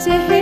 to hear.